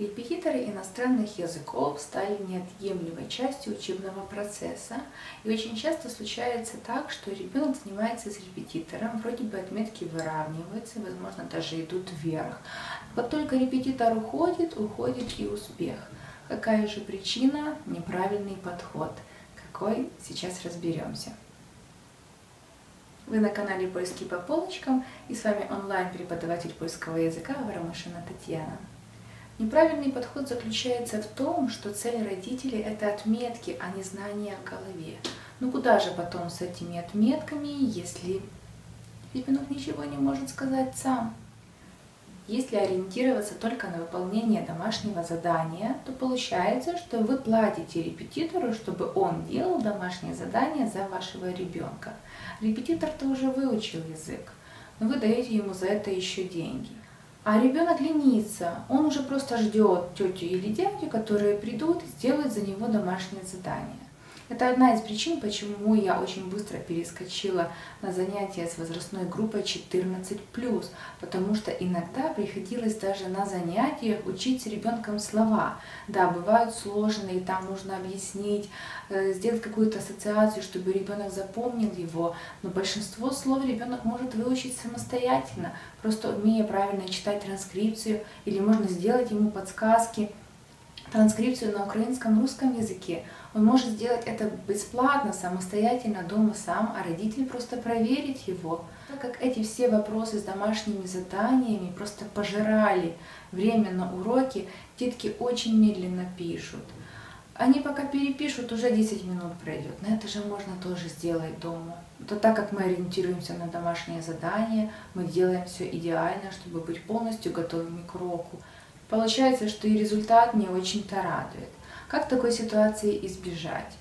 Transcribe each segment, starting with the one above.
Репетиторы иностранных языков стали неотъемлемой частью учебного процесса, и очень часто случается так, что ребенок занимается с репетитором, вроде бы отметки выравниваются, возможно, даже идут вверх. Вот только репетитор уходит, уходит и успех. Какая же причина? Неправильный подход. Какой? Сейчас разберемся. Вы на канале «Польский по полочкам» и с вами онлайн-преподаватель польского языка Варамышина Татьяна. Неправильный подход заключается в том, что цель родителей – это отметки, а не знания в голове. Ну куда же потом с этими отметками, если ребенок ничего не может сказать сам? Если ориентироваться только на выполнение домашнего задания, то получается, что вы платите репетитору, чтобы он делал домашнее задание за вашего ребенка. Репетитор-то уже выучил язык, но вы даете ему за это еще деньги. А ребенок ленится, он уже просто ждет тетю или дядю, которые придут и сделают за него домашнее задание. Это одна из причин, почему я очень быстро перескочила на занятия с возрастной группой 14+, потому что иногда приходилось даже на занятиях учить с ребенком слова. Да, бывают сложные, там нужно объяснить, э, сделать какую-то ассоциацию, чтобы ребенок запомнил его, но большинство слов ребенок может выучить самостоятельно, просто умея правильно читать транскрипцию, или можно сделать ему подсказки, транскрипцию на украинском, русском языке. Он может сделать это бесплатно, самостоятельно, дома сам, а родители просто проверить его. Так как эти все вопросы с домашними заданиями просто пожирали время на уроке, детки очень медленно пишут. Они пока перепишут, уже 10 минут пройдет. Но это же можно тоже сделать дома. То так как мы ориентируемся на домашнее задание, мы делаем все идеально, чтобы быть полностью готовыми к уроку. Получается, что и результат не очень-то радует. Как такой ситуации избежать?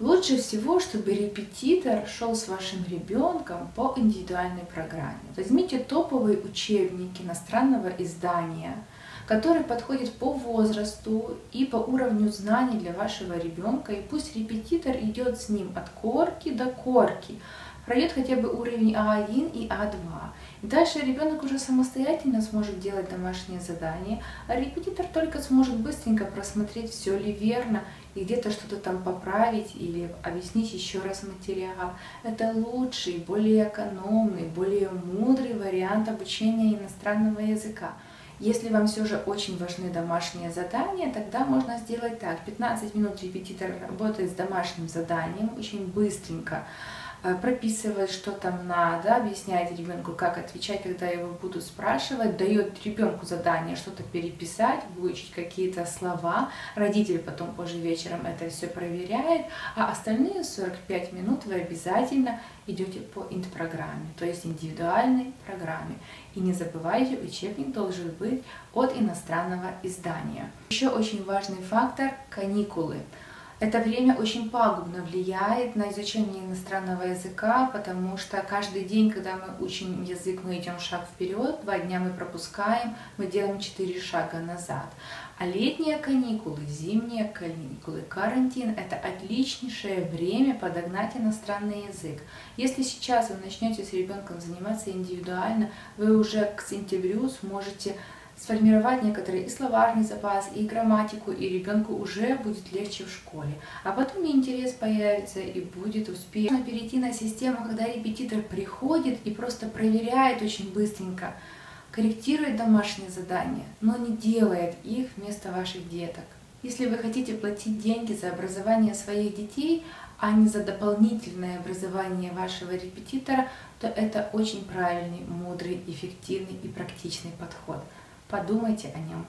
Лучше всего, чтобы репетитор шел с вашим ребенком по индивидуальной программе. Возьмите топовые учебники иностранного издания, который подходит по возрасту и по уровню знаний для вашего ребенка, и пусть репетитор идет с ним от корки до корки, пройдет хотя бы уровень А1 и А2. И дальше ребенок уже самостоятельно сможет делать домашние задания, а репетитор только сможет быстренько просмотреть, все ли верно, и где-то что-то там поправить или объяснить еще раз материал. Это лучший, более экономный, более мудрый вариант обучения иностранного языка. Если вам все же очень важны домашние задания, тогда можно сделать так. 15 минут репетитор работает с домашним заданием очень быстренько. Э, прописывает, что там надо, объясняет ребенку, как отвечать, когда его будут спрашивать, дает ребенку задание что-то переписать, выучить какие-то слова, родитель потом позже вечером это все проверяет, а остальные 45 минут вы обязательно идете по инт-программе, то есть индивидуальной программе. И не забывайте, учебник должен быть от иностранного издания. Еще очень важный фактор – каникулы. Это время очень пагубно влияет на изучение иностранного языка, потому что каждый день, когда мы учим язык, мы идем шаг вперед, два дня мы пропускаем, мы делаем четыре шага назад. А летние каникулы, зимние каникулы, карантин – это отличнейшее время подогнать иностранный язык. Если сейчас вы начнете с ребенком заниматься индивидуально, вы уже к сентябрю сможете сформировать некоторый и словарный запас, и грамматику, и ребенку уже будет легче в школе. А потом и интерес появится, и будет успех. Перейти на систему, когда репетитор приходит и просто проверяет очень быстренько, корректирует домашние задания, но не делает их вместо ваших деток. Если вы хотите платить деньги за образование своих детей, а не за дополнительное образование вашего репетитора, то это очень правильный, мудрый, эффективный и практичный подход. Подумайте о нем.